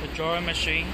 the drawing machine.